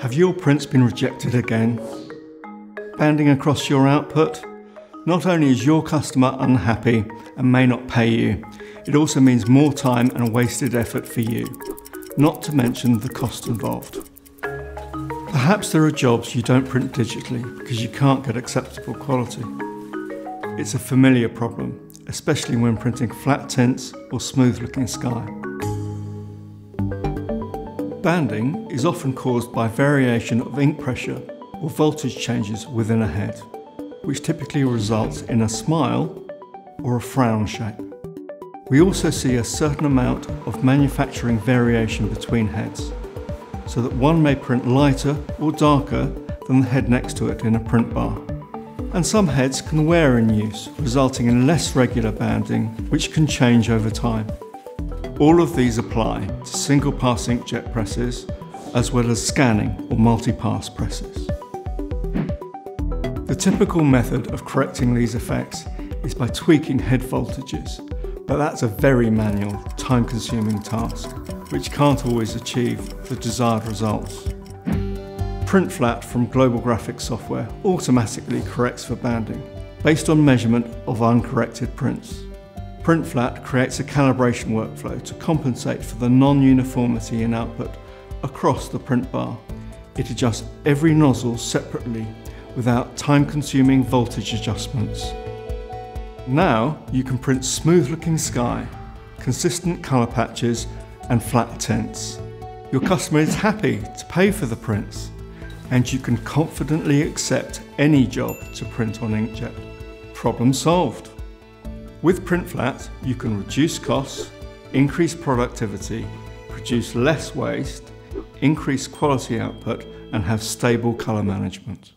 Have your prints been rejected again? Banding across your output? Not only is your customer unhappy and may not pay you, it also means more time and wasted effort for you, not to mention the cost involved. Perhaps there are jobs you don't print digitally because you can't get acceptable quality. It's a familiar problem, especially when printing flat tints or smooth looking sky. Banding is often caused by variation of ink pressure or voltage changes within a head, which typically results in a smile or a frown shape. We also see a certain amount of manufacturing variation between heads, so that one may print lighter or darker than the head next to it in a print bar. And some heads can wear in use, resulting in less regular banding, which can change over time. All of these apply to single pass inkjet presses, as well as scanning or multi-pass presses. The typical method of correcting these effects is by tweaking head voltages, but that's a very manual, time-consuming task which can't always achieve the desired results. PrintFlat from Global Graphics software automatically corrects for banding based on measurement of uncorrected prints. PrintFlat creates a calibration workflow to compensate for the non-uniformity in output across the print bar. It adjusts every nozzle separately without time-consuming voltage adjustments. Now you can print smooth-looking sky, consistent colour patches and flat tints. Your customer is happy to pay for the prints and you can confidently accept any job to print on inkjet. Problem solved. With PrintFlat, you can reduce costs, increase productivity, produce less waste, increase quality output and have stable colour management.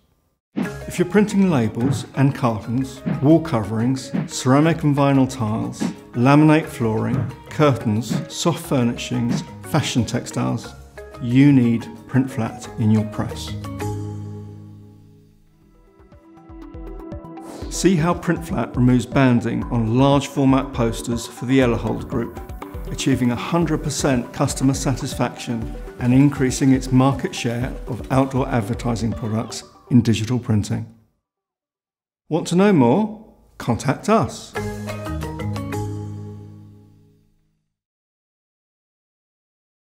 If you're printing labels and cartons, wall coverings, ceramic and vinyl tiles, laminate flooring, curtains, soft furnishings, fashion textiles, you need PrintFlat in your press. See how PrintFlat removes banding on large format posters for the Ellerhold Group, achieving 100% customer satisfaction and increasing its market share of outdoor advertising products in digital printing. Want to know more? Contact us.